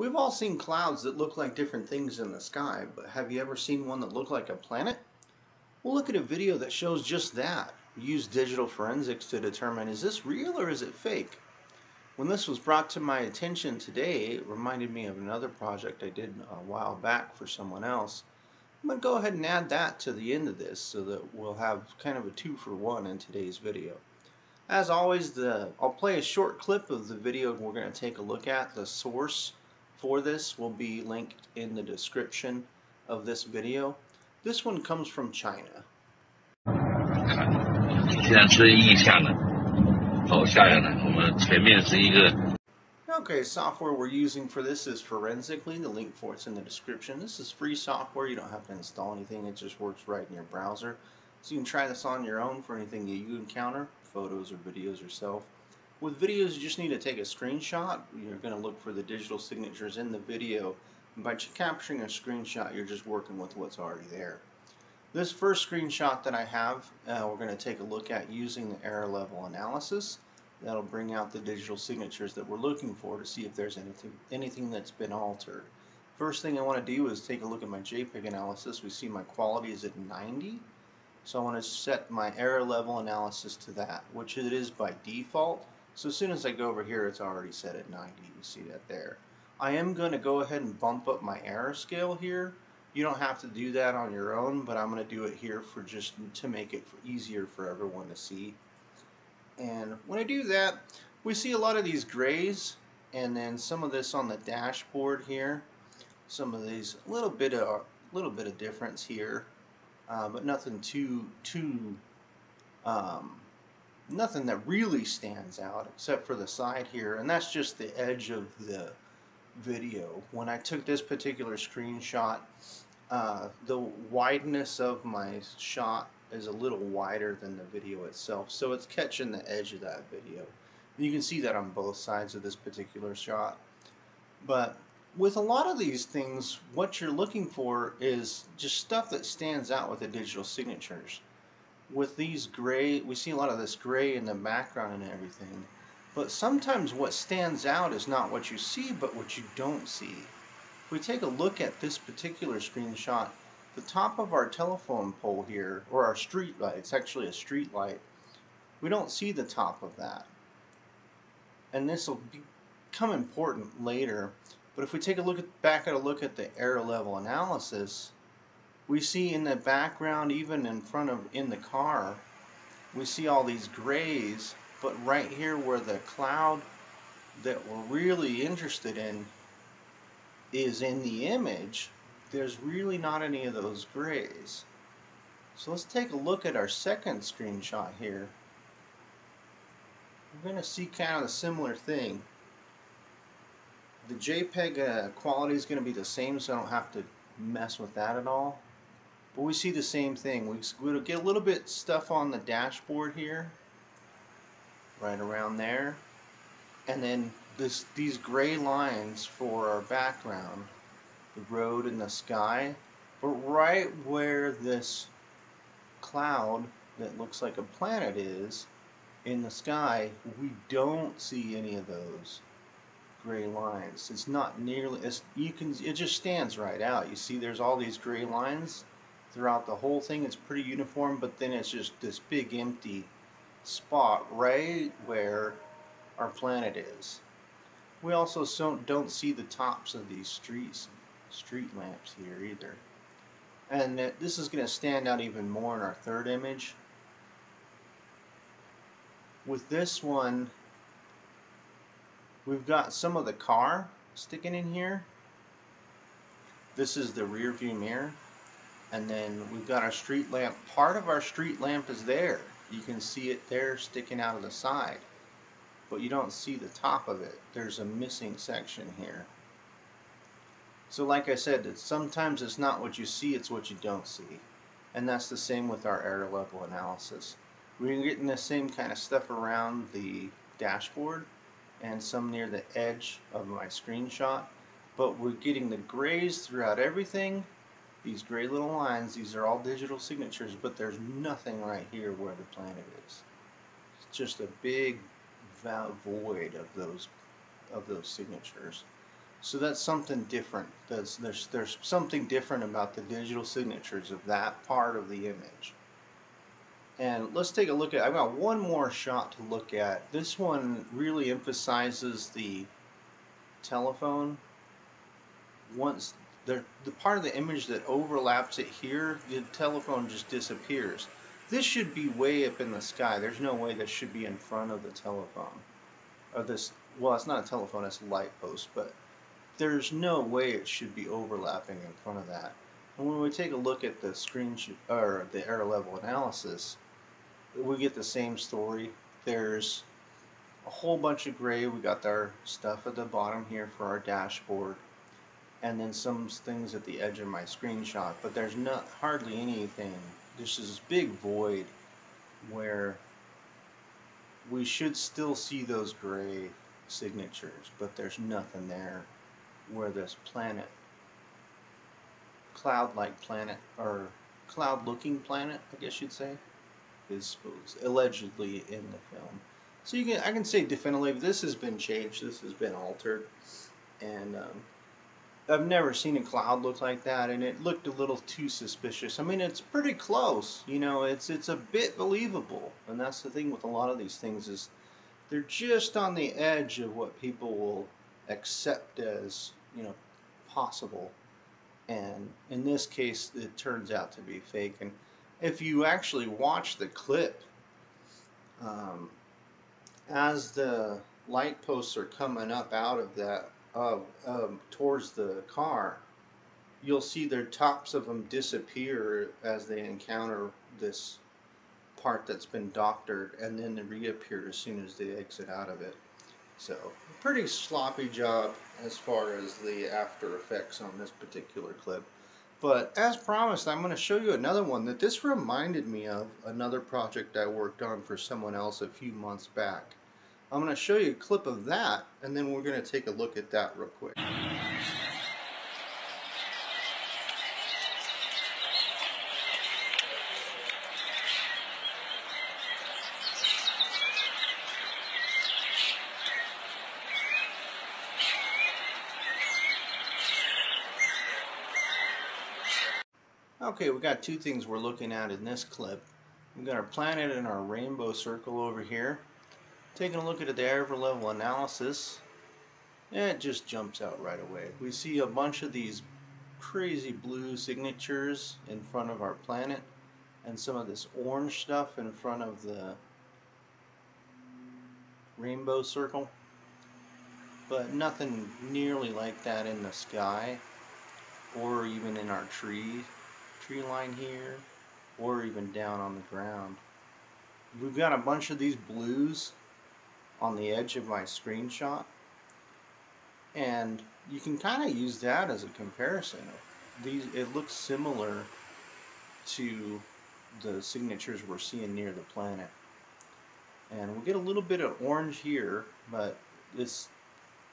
We've all seen clouds that look like different things in the sky, but have you ever seen one that looked like a planet? We'll look at a video that shows just that. Use digital forensics to determine is this real or is it fake? When this was brought to my attention today, it reminded me of another project I did uh, a while back for someone else. I'm going to go ahead and add that to the end of this so that we'll have kind of a two for one in today's video. As always, the I'll play a short clip of the video we're going to take a look at. The source for this will be linked in the description of this video. This one comes from China. 现在车逆向了，跑下来了。我们前面是一个 Okay, software we're using for this is Forensically. The link for it's in the description. This is free software. You don't have to install anything. It just works right in your browser. So you can try this on your own for anything that you encounter, photos or videos yourself. With videos, you just need to take a screenshot. You're going to look for the digital signatures in the video. And by capturing a screenshot, you're just working with what's already there. This first screenshot that I have, uh, we're going to take a look at using the error level analysis. That'll bring out the digital signatures that we're looking for to see if there's anything, anything that's been altered. First thing I want to do is take a look at my JPEG analysis. We see my quality is at 90. So I want to set my error level analysis to that, which it is by default. So as soon as I go over here, it's already set at 90. You see that there. I am going to go ahead and bump up my error scale here. You don't have to do that on your own, but I'm going to do it here for just to make it easier for everyone to see. And when I do that, we see a lot of these grays and then some of this on the dashboard here. Some of these little bit of little bit of difference here, uh, but nothing too too um, nothing that really stands out except for the side here and that's just the edge of the video. When I took this particular screenshot uh, the wideness of my shot is a little wider than the video itself so it's catching the edge of that video. You can see that on both sides of this particular shot. But with a lot of these things what you're looking for is just stuff that stands out with the digital signatures with these gray, we see a lot of this gray in the background and everything. But sometimes what stands out is not what you see, but what you don't see. If we take a look at this particular screenshot, the top of our telephone pole here, or our street light, it's actually a street light, we don't see the top of that. And this will become important later. But if we take a look at, back at a look at the error level analysis, we see in the background even in front of in the car we see all these grays but right here where the cloud that we're really interested in is in the image there's really not any of those grays. So let's take a look at our second screenshot here. We're going to see kind of a similar thing. The JPEG uh, quality is going to be the same so I don't have to mess with that at all but we see the same thing. We, we'll get a little bit stuff on the dashboard here, right around there. And then this, these gray lines for our background, the road and the sky. But right where this cloud that looks like a planet is in the sky, we don't see any of those gray lines. It's not nearly, as you can, it just stands right out. You see there's all these gray lines throughout the whole thing. It's pretty uniform, but then it's just this big empty spot right where our planet is. We also don't see the tops of these streets, street lamps here either. And this is going to stand out even more in our third image. With this one, we've got some of the car sticking in here. This is the rear view mirror and then we've got our street lamp. Part of our street lamp is there. You can see it there sticking out of the side but you don't see the top of it. There's a missing section here. So like I said it's, sometimes it's not what you see it's what you don't see. And that's the same with our error level analysis. We're getting the same kind of stuff around the dashboard and some near the edge of my screenshot but we're getting the grays throughout everything these gray little lines, these are all digital signatures, but there's nothing right here where the planet is. It's just a big void of those of those signatures. So that's something different. There's, there's, there's something different about the digital signatures of that part of the image. And let's take a look at, I've got one more shot to look at. This one really emphasizes the telephone. Once the, the part of the image that overlaps it here, the telephone just disappears. This should be way up in the sky. There's no way this should be in front of the telephone. Or this, well, it's not a telephone, it's a light post, but there's no way it should be overlapping in front of that. And when we take a look at the screen or the error level analysis, we get the same story. There's a whole bunch of gray. We got our stuff at the bottom here for our dashboard and then some things at the edge of my screenshot but there's not hardly anything. There's this big void where we should still see those gray signatures but there's nothing there where this planet cloud-like planet or cloud-looking planet I guess you'd say is allegedly in the film. So you can I can say definitively this has been changed this has been altered and um, I've never seen a cloud look like that, and it looked a little too suspicious. I mean, it's pretty close. You know, it's it's a bit believable, and that's the thing with a lot of these things is they're just on the edge of what people will accept as you know possible. And in this case, it turns out to be fake. And if you actually watch the clip, um, as the light posts are coming up out of that uh, um, towards the car, you'll see their tops of them disappear as they encounter this part that's been doctored and then they reappear as soon as they exit out of it. So pretty sloppy job as far as the after effects on this particular clip. But as promised, I'm going to show you another one that this reminded me of another project I worked on for someone else a few months back. I'm going to show you a clip of that, and then we're going to take a look at that real quick. Okay, we got two things we're looking at in this clip. We've got our planet and our rainbow circle over here. Taking a look at the error level analysis, it just jumps out right away. We see a bunch of these crazy blue signatures in front of our planet and some of this orange stuff in front of the rainbow circle but nothing nearly like that in the sky or even in our tree tree line here or even down on the ground we've got a bunch of these blues on the edge of my screenshot. And you can kind of use that as a comparison these it looks similar to the signatures we're seeing near the planet. And we'll get a little bit of orange here but this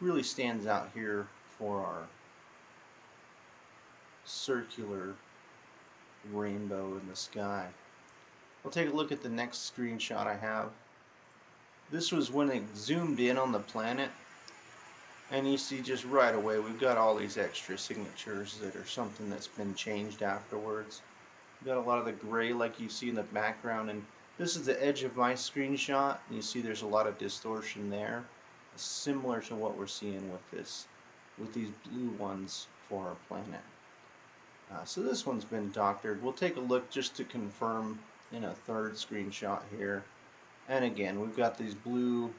really stands out here for our circular rainbow in the sky. We'll take a look at the next screenshot I have this was when it zoomed in on the planet and you see just right away we've got all these extra signatures that are something that's been changed afterwards. We've got a lot of the gray like you see in the background and this is the edge of my screenshot and you see there's a lot of distortion there similar to what we're seeing with this with these blue ones for our planet. Uh, so this one's been doctored. We'll take a look just to confirm in a third screenshot here and again, we've got these blue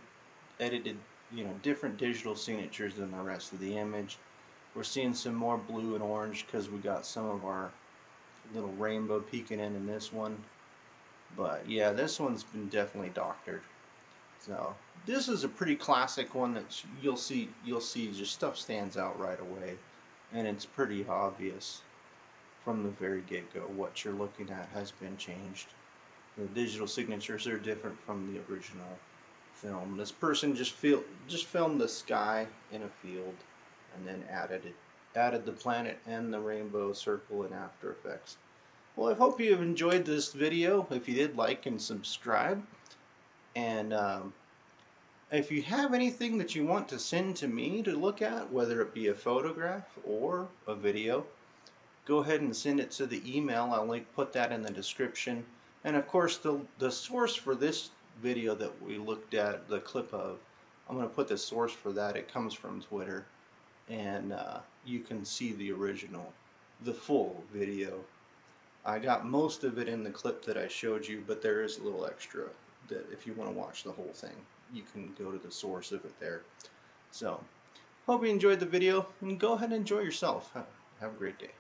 edited, you know, different digital signatures than the rest of the image. We're seeing some more blue and orange because we got some of our little rainbow peeking in in this one. But yeah, this one's been definitely doctored. So this is a pretty classic one that you'll see. You'll see just stuff stands out right away, and it's pretty obvious from the very get-go what you're looking at has been changed the digital signatures are different from the original film. This person just fil just filmed the sky in a field and then added it added the planet and the rainbow circle in After Effects. Well, I hope you have enjoyed this video. If you did, like and subscribe. And um, If you have anything that you want to send to me to look at, whether it be a photograph or a video, go ahead and send it to the email. I'll link put that in the description. And of course, the the source for this video that we looked at, the clip of, I'm going to put the source for that. It comes from Twitter, and uh, you can see the original, the full video. I got most of it in the clip that I showed you, but there is a little extra that if you want to watch the whole thing, you can go to the source of it there. So, hope you enjoyed the video, and go ahead and enjoy yourself. Have a great day.